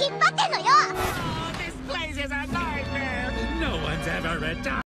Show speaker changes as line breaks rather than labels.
引っ張ってんのよ
Oh, this place is a nightmare. No one's ever returned.